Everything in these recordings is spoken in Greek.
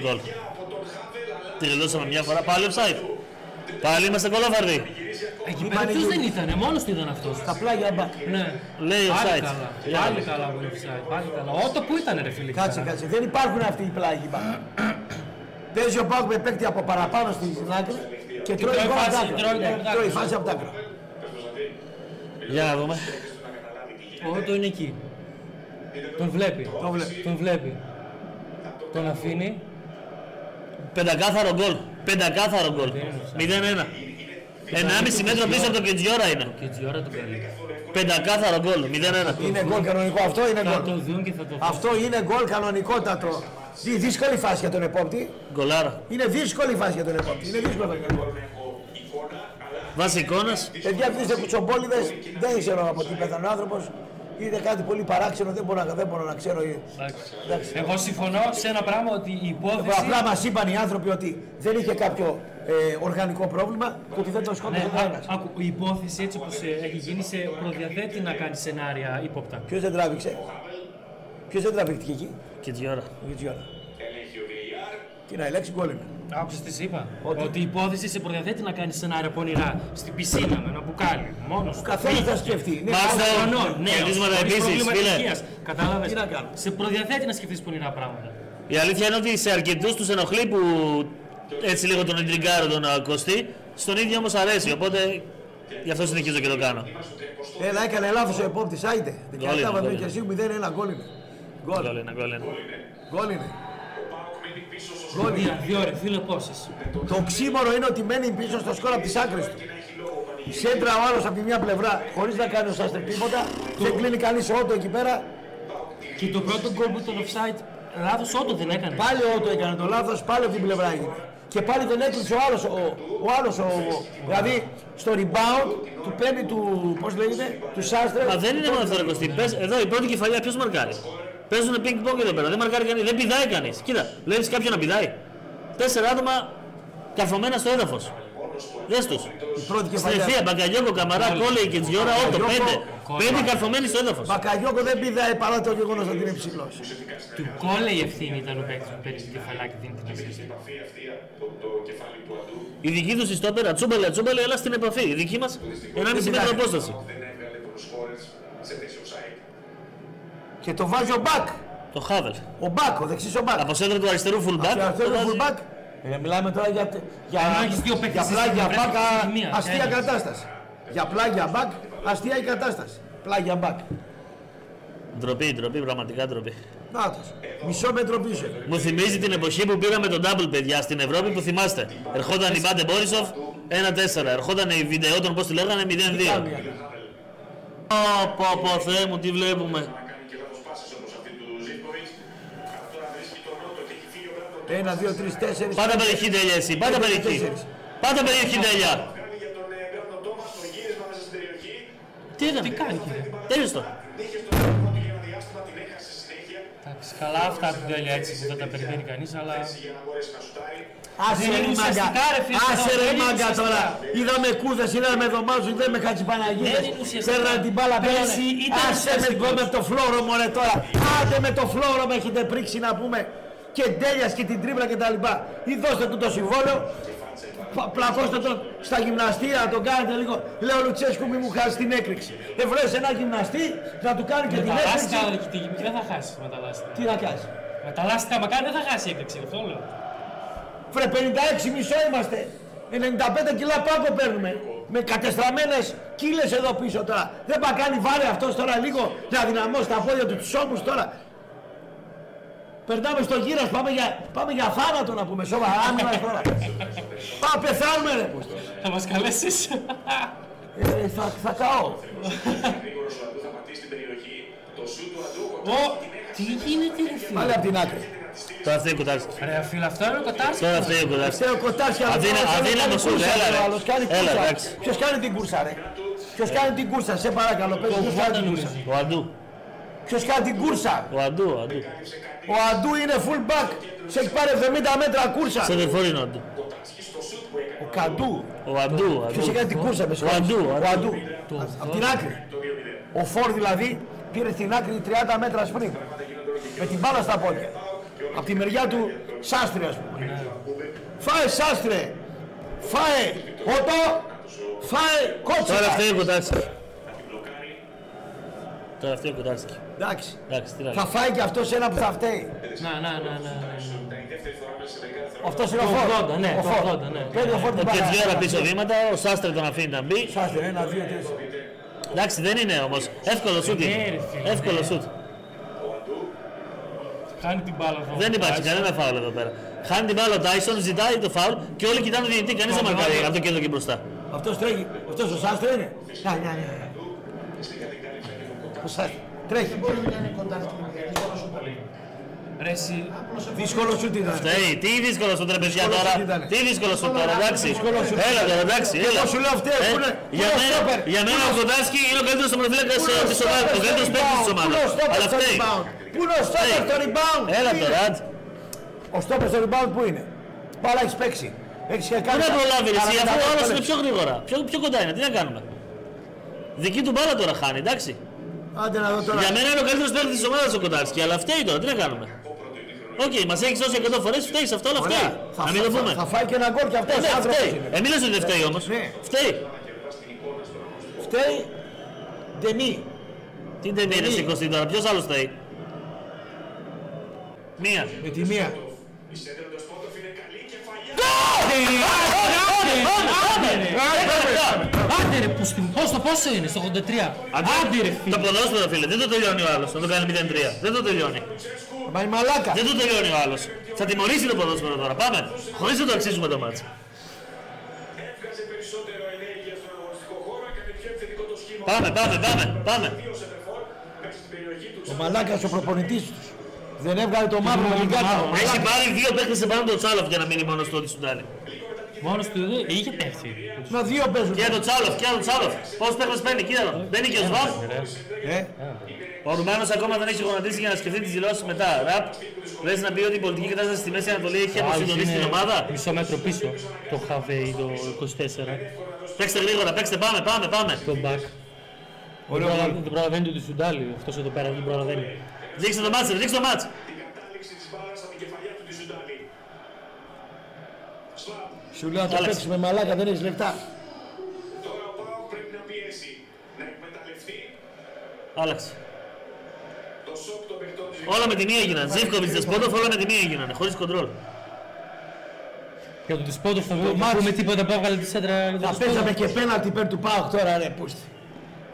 Γκολ. Τελειώσαμε μια φορά. Πάλι offside. Πάλι είμαστε κολόφαρδοι. Εκεί πέρα ποιος δεν ήταν, μόνος του ήταν αυτός; Τα πλάγια μπακ. Ναι. Λέει Πάλι offside. καλά. Για Πάλι να καλά που είναι offside. Πάλι καλά. Ότο που ήταν ρε φίλε. εκεί Κάτσε, πέρα. κάτσε. Δεν υπάρχουν αυτοί οι πλάγοι μπακ. Παίζει ο Μπακ με παίκτη από παραπάνω στην άκρη και τρώει τρώει γκολ από φάση, τα άκρα. τρώει Ναι, γκολ από τα Τρώει άκρα. φάση από τα άκρα. Για να δούμε. Ο Ότο είναι εκεί. Τον βλέπει. Το βλέπει. Τον βλέπει. Τον αφήνει. Πεντακάθαρο γκολ. Πεντακάθαρο γκολ. 0-1. 1,5 μέτρο πίσω από το Κετζιόρα είναι. Και έτσι η ώρα του καλεί. Πεντακάθαρο γκολ. 0-1. Είναι γκολ κανονικό. Αυτό είναι Θα γκολ. το δουν και θα το Αυτό είναι γκολ κανονικότατο. Δι- Δύσκολη φάση για τον επόπτη. Γκολάρα. Είναι δύσκολη φάση για τον επόπτη. Είναι δύσκολη φάση για τον επόπτη. Βάσει εικόνα. Παιδιά, αυτοί είστε κουτσομπόλιδες, δεν ξέρω από τι πέθανε ο άνθρωπος. Είναι κάτι πολύ παράξενο, δεν μπορώ, να- δεν μπορώ να ξέρω. Εντάξει. Εγώ συμφωνώ σε ένα πράγμα ότι η υπόθεση. Απλά μας είπαν οι άνθρωποι ότι δεν είχε κάποιο ε, οργανικό πρόβλημα και ότι δεν τον Ναι, σκότωσε α- κανένας. άκου, η υπόθεση έτσι όπως ε, έχει γίνει σε προδιαθέτει να κάνει σενάρια ύποπτα. Ποιος δεν τράβηξε; Ποιος δεν τραβήχτηκε εκεί; Κετζιόρα. Για τι ώρα. Τι να ελέγξει γκολ είναι. Άκουσες τι σου είπα; Ότι- Ότι η υπόθεση σε προδιαθέτει να κάνει σενάρια πονηρά στην πισίνα με ένα μπουκάλι. Μόνος σου. Καθένας θα σκεφτεί. Ναι, Μάλιστα. Συμφωνώ, ναι. Κερδίσματα χωρίς επίσης, πρόβλημα φίλε. υγείας. Κατάλαβες. Τι να κάνω. Σε προδιαθέτει να σκεφτείς πονηρά πράγματα. Η αλήθεια είναι ότι σε αρκετούς τους ενοχλεί που έτσι λίγο τον εντριγκάρω τον Κωστή. Στον ίδιο όμως αρέσει. Οπότε γι' αυτό συνεχίζω και το κάνω. Έλα, έκανε λάθος ο επόπτης. Άιτε. Γκολ 17 είναι, βαθμοί γκολ και είναι. εσύ 0-1 γκολ είναι. Γκολ. Γκολ είναι, γκολ είναι. Γκολ είναι. Γκολ είναι. Δύο, δύο ρε φίλε πόσες. Το ξύμορο είναι ότι μένει πίσω στο σκορ από τις άκρες του. Σέντρα ο άλλος από τη μια πλευρά χωρίς να κάνει ο Σάστερ τίποτα. Δεν κλείνει κανείς ότο εκεί πέρα. Και το πρώτο γκολ που ήταν offside, λάθος όντω δεν έκανε. Πάλι ο ότο έκανε το λάθος, πάλι από την πλευρά έγινε. Και πάλι δεν έκλεισε ο άλλος. Ο, ο άλλος, ο, δηλαδή στο rebound του παίρνει του. Πώς λέγεται, του Σάστερ. Μα δεν είναι μόνο αυτό, ρε Κωστή. Πες, εδώ η πρώτη κεφαλιά ποιος μαρκάρει; Παίζουν ping pong εδώ πέρα. Δεν μαρκάρει κανείς. Δεν πηδάει κανείς. Κοίτα, βλέπεις κάποιον να πηδάει; Τέσσερα άτομα καρφωμένα στο έδαφος. Δες τους. Η πρώτη κεφαλιά. Στρεφία, Μπαγκαλιόκο, Καμαρά, Κόλεϊ και Τζιόρα, ότο. Μπαγκαλιόκο, Πέντε. Κόλεϊ. Πέντε καρφωμένοι στο έδαφος. Μπακαγιόκο δεν πηδάει παρά το γεγονός ότι είναι ψηλό. Του κόλλε η ευθύνη ήταν ο παίκτης που παίρνει το κεφαλάκι δίνει την assist. Η δική τους ιστόπερα, τσούμπελε, τσούμπελε, έλα στην επαφή. Η δική μας 1,5 μέτρο απόσταση. Και το βάζει ο Μπακ. Το Χάβελ. Ο Μπακ, ο δεξί ο Μπακ. Από σέντρα του αριστερού fullback. Και αυτό το είναι βάζει- fullback. Ε, μιλάμε τώρα για, για, Ενώ έχεις δύο παίκτες για στη πλάγια στιγμή, μπακ, πρέπει στη μία. αστεία Ένας. κατάσταση. Για πλάγια μπακ, αστεία η κατάσταση. Πλάγια μπακ. Ντροπή, ντροπή, πραγματικά ντροπή. Νάτος. Μισό μέτρο πίσω. Μου θυμίζει την εποχή που πήραμε τον double παιδιά στην Ευρώπη που θυμάστε. Ερχόταν η Μπάτε Μπορίσοφ 1-4. Ερχόταν η Βίντεοτον, πώς τη λέγανε, 0-2. Πω, πω, πω, Θεέ μου, τι βλέπουμε. Ένα, δύο, τρεις, τέσσερις. Πάτα περιοχή τέλεια εσύ, πάτα περιοχή. Πάτα περιοχή τέλεια. Τι Τι έκανε, κάνει κύριε. τέλειωσε το. Εντάξει, καλά αυτά του τέλεια έτσι που δεν τα περιμένει κανείς, αλλά... Άσε Δεν ρε είναι μάγκα. ουσιαστικά, ρε φίλε, Άσε δεν ρε είναι μάγκα ουσιαστικά. τώρα. Είδαμε κούδες, είδαμε δωμάζου, είδαμε χατσιπαναγίδες. Δεν είναι ουσιαστικά. Φέρναν την μπάλα πέρα. Πέρσι ήταν Άσε με ουσιαστικός. εγώ με το φλόρο μωρέ τώρα. Άντε με το φλόρο με έχετε πρίξει να πούμε. Και τέλειας και την τρίπλα και τα λοιπά. Ή δώστε του το συμβόλαιο. πα- Πλακώστε τον στα γυμναστήρια να τον κάνετε λίγο. Λέω Λουτσέσκου μη μου χάσεις την έκρηξη. Ευρέσει ένα γυμναστή να του κάνει και Με την τα έκρηξη. λάστιχα, ρε, και τι δεν θα χάσεις με τα λάστιχα. Τι να κάνεις. Με τα λάστιχα, άμα κάνει, δεν θα χάσει η έκρηξη, αυτό λέω. Φρε 56 μισό είμαστε. 95 κιλά πάγκο παίρνουμε. Με κατεστραμμένες κύλες εδώ πίσω τώρα. Δεν θα κάνει βάρη αυτός τώρα λίγο να δυναμώσει τα πόδια του τους ώμους τώρα. Περνάμε στο γύρος, πάμε για, πάμε για θάνατο να πούμε σοβαρά μας τώρα. Πάμε πεθάνουμε ρε. Θα μας καλέσεις. Ε, θα, θα καώ. Ω, τι γίνεται ρε φίλε; Πάλι απ' την άκρη. Τώρα αυτή η κουτάρι. Ρε φίλε, αυτό είναι ο κοτάρς. Τώρα αυτή η κουτάρι. Θεό κοτάσια. Αδύνα- αδύναμος σου, έλα, ρε. Έλα, εντάξει. Ποιος κάνει την κούρσα ρε. Ποιος κάνει την κούρσα, σε παρακαλώ. Πες, ποιος κάνει την κούρσα. Ο Αντού. Ποιος κάνει την κούρσα; Ο Αντού, ο Αντού. Ο Αντού είναι full back. Σε έχει πάρει 70 μέτρα κούρσα. Σε δεφόρη είναι ο Αντού. Ο Καντού. Ο Αντού, ο Ποιος Αντού. έκανε την κούρσα με Ο Αντού, ο Ο Αντού. Το Από την άκρη. Ο Φόρ δηλαδή πήρε στην άκρη 30 μέτρα σπριν. Με την μπάλα στα πόδια. Από τη μεριά του Σάστρε ας πούμε. Φάε Σάστρε. Φάε Ότο. Φάε Κότσικα. Τώρα φταίει ο Κοτάρσκι. Τώρα φταίει ο Κοτάρσκι. Εντάξει. Εντάξει, τι να Θα λέω. φάει και αυτός ένα που θα φταίει. Να, να, να, να. Αυτός είναι ο Το Φόρ. 80, ναι, Ο το Φόρ. 80, ναι. Παίρνει ο Φόρ την Και μπάλα. δύο ώρα πίσω βήματα, ο Σάστρε τον αφήνει να μπει. Σάστρε, ένα, δύο, τέσσερα. Εντάξει, δεν είναι όμως. Εύκολο σούτ είναι. Ναι, ρε φίλε, Εύκολο ναι. σούτ. Κάνει την μπάλα. θα Δεν υπάρχει βγάζει. κανένα φάουλ εδώ πέρα. Χάνει την μπάλα ο Τάισον, ζητάει το φάουλ και όλοι κοιτάνε τον διαιτητή. Κανεί δεν Πάμε, μαρκάρει πάμε. από το κέντρο και μπροστά. Αυτός τρέχει. Αυτός ο Σάστρε είναι. Να, να, να. Ο Σάστρε. Τρέχει. Ρε εσύ, Δύσκολο σου ήταν. Φταίει. Τι δύσκολο σου τρε παιδιά Δύσκολο τώρα; σουτ ήτανε. Τι δύσκολο σου τώρα, εντάξει. Δύσκολο σουτ. Έλα τώρα, εντάξει. Και Έλα. εγώ σου λέω φταίει, Ε, πού είναι- πού Για είναι ο μένα, στόπερ, για πού μένα είναι ο ο- Κοντάσκι είναι ο καλύτερος ομοφυλάκα Πού είναι ο τη στόπερ ομάδα. Ο στο καλύτερος παίκτης της rebound, ομάδας. Πού είναι ο στόπερ Αλλά στο φταίει. rebound. Πού είναι ο στόπερ στο rebound. Έλα Πού τώρα, είναι; άντε. Ο στόπερ στο rebound πού είναι; Μπάλα έχεις παίξει. Έχεις και Πού κάνει. να προλάβει ρε, εσύ, Παραμεταλλές αφού ο άλλος είναι παίξεις. πιο γρήγορα. Πιο, πιο κοντά είναι, τι να κάνουμε; Δική του μπάλα τώρα χάνει, εντάξει. Άντε να δω τώρα. Για μένα είναι ο καλύτερος παίκτης της ομάδας ο Κοτάρσκι, αλλά φταίει τώρα, τι να κάνουμε. Οκ, μας έχεις δώσει 100 φορές, φταίεις σε αυτό, αλλά φταίει. Ωραία. Θα, Να μην το θα, πούμε. θα φάει και ένα γκολ κι αυτός. Ε, ναι, άνθρωπος φταίει. είναι. Ε, μην λες ότι δεν φταίει όμως. Ναι. Φταίει. Φταίει. Ντενί. Τι δεν είναι Φταίει. σηκωστή τώρα, ποιος άλλος φταίει; Μία. Με τη μία. Άντε ρε, που στην πόσο, πόσο είναι, στο 83. Άντε ρε, Το φίλε. ποδόσφαιρο φίλε, δεν το τελειώνει ο άλλος. Να το κάνει 0-3. Δεν το τελειώνει. Μα η μαλάκα. Δεν το τελειώνει ο άλλος. Θα τιμωρήσει το ποδόσφαιρο τώρα. Πάμε. Χωρίς να το αξίζουμε το μάτσο. Έβγαζε περισσότερο ενέργεια στον αγωνιστικό χώρο, έκανε πιο επιθετικό το σχήμα. Πάμε, πάμε, πάμε. πάμε. Δύο σεντερφόρ μέσα στην περιοχή του. Ο μαλάκας ο προπονητής τους. Δεν έβγαλε το μαύρο με την κάρτα. Ο Έχει μαλάκας. πάρει δύο παίχτε επάνω τον Τσάλοφ για να μείνει μόνος του ότι σου τάλει. Μόνος του δεν είχε πέφτει. Μα δύο παίζουν. Και τον Τσάλοφ, και τον Τσάλοφ. Πόσους παίχτε παίρνει, κοίτα τον. Μπαίνει και ο Σβάμπ. Ε, Ο Ρουμάνος ακόμα δεν έχει γονατίσει για να σκεφτεί τις δηλώσεις μετά. Ραπ, λες να πει ότι η πολιτική κατάσταση στη Μέση Ανατολή έχει αποσυντονίσει την ομάδα; Μισό μέτρο πίσω. Το Χαβέι, το 24. Παίξτε γρήγορα, παίξτε, πάμε, πάμε, πάμε. Το back. Ωραίο γκολ. Δεν προλαβαίνει του Σουντάλι. Αυτός εδώ πέρα δεν προλαβαίνει. Δείξτε το μάτς, δείξτε το μάτς. Την κατάληξη της μπάλας από την κεφαλιά του τη Ζουντάλη. Σβάμπ. Σου λέω να το Άλλαξε. παίξεις με μαλάκα, δεν έχεις λεφτά. Τώρα ο Πάοκ πρέπει να πιέσει. Να εκμεταλλευτεί Άλλαξε. το σοκ των παιχτών της Όλα με τη μία έγιναν. Ζήφκοβιτς, Δεσπότοφ, όλα με τη μία έγιναν. Χωρίς κοντρόλ. Για τον Τισπότο θα μάτς. μην πούμε τίποτα που έβγαλε τη σέντρα για τον Θα Τισπότο. παίζαμε και πέναλτι υπέρ του Πάοκ τώρα, ρε πούστη.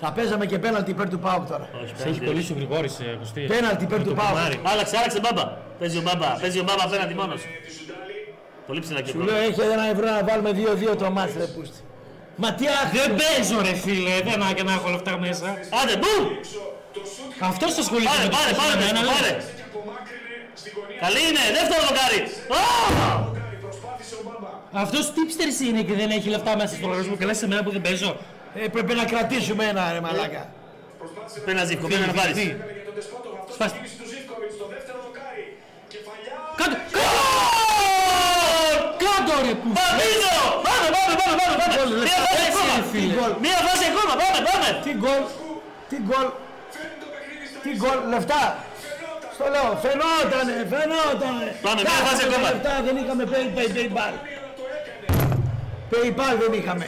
Θα παίζαμε και πέναλτι υπέρ του Πάοκ τώρα. Σε έχει κολλήσει ο Γρηγόρης, ε, Κωστή. Πέναλτι υπέρ του Πάοκ. Άλλαξε, άλλαξε μπάμπα. Παίζει ο μπάμπα, παίζει ο μπάμπα απέναντι μόνος. Πολύ ψηλά και Σου πρώτο. λέω έχει ένα ευρώ να βάλουμε 2-2 το μάτς ρε πούστη. Μα τι Δεν άχθη. παίζω ρε φίλε, δεν να και να έχω λεφτά μέσα. Άντε, μπούμ! Αυτός το ασχολείται Πάρε, με το πάρε, πάρε, σύστημα, ένα, πάρε. και απομάκρυνε στην γωνία. Καλή είναι, δεύτερο δοκάρι. Α! Κάνει, προσπάθησε ο Μπάμπα. Αυτός τύπστερς είναι και δεν έχει λεφτά μέσα στο λογαριασμό και λες σε μένα που δεν παίζω. Ε, πρέπει να κρατήσουμε ένα ρε μαλάκα. Παίρνει ένα ζήφκο, παίρνει να πάρεις. Τι, Έκανε για τον Δεσπότοβ. Αυτός Σπάσ' κίνηση του Ζήφκοβιτς στο δεύτερο δοκάρι. Κεφαλιά. Κάτω, κάτω ρε που Παπίνο! Πάμε, πάμε, πάμε, πάμε, πάμε. Γκολ, Μία λεφτά. φάση Έτσι, ακόμα. ρε φίλε. Γκολ. Μία φάση ακόμα, πάμε, πάμε. Τι γκολ, τι γκολ, Φέρνει το παιχνίδι στα τι γκολ, λεφτά. Στο λέω, φαινότανε, φαινότανε. Πάμε, μία Κάθαμε φάση ακόμα. Λεφτά δεν είχαμε pay, pay, PayPal. PayPal δεν είχαμε.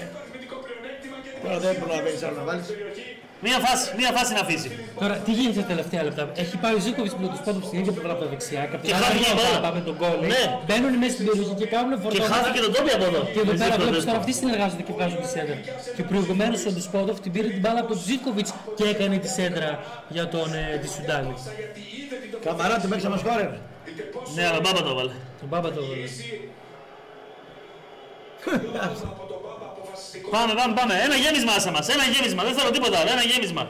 Τώρα δεν προλαβαίνεις άλλο να βάλεις. Μία φάση, μία φάση να αφήσει. Τώρα, τι γίνεται τα τελευταία λεπτά; Έχει πάει ο Ζήκοβιτς με τον Σπότο στην ίδια πλευρά από τα δεξιά. Και από την άλλη χάθηκε η πλευρά μπάλα. πάμε τον γκολ. Ναι. Μπαίνουν μέσα στην περιοχή και κάνουν Και φορτώνα. χάθηκε τον τόπι από εδώ. Και εδώ Με πέρα ζήφκο βλέπεις δεν. τώρα αυτοί συνεργάζονται και βγάζουν τη σέντρα. Και προηγουμένως ο Ντισπότοφ την πήρε την μπάλα από τον Ζήκοβιτς και έκανε τη σέντρα για τον ε, Τισουντάλη. Καμαρά του παίξαμε σκόρερ. Ναι, αλλά μπάμπα το έβαλε. Τον Μπάμπα το έβαλε. Πάμε, πάμε, πάμε. Ένα γέμισμα άσα μας. Ένα γέμισμα. Δεν θέλω τίποτα άλλο. Ένα γέμισμα.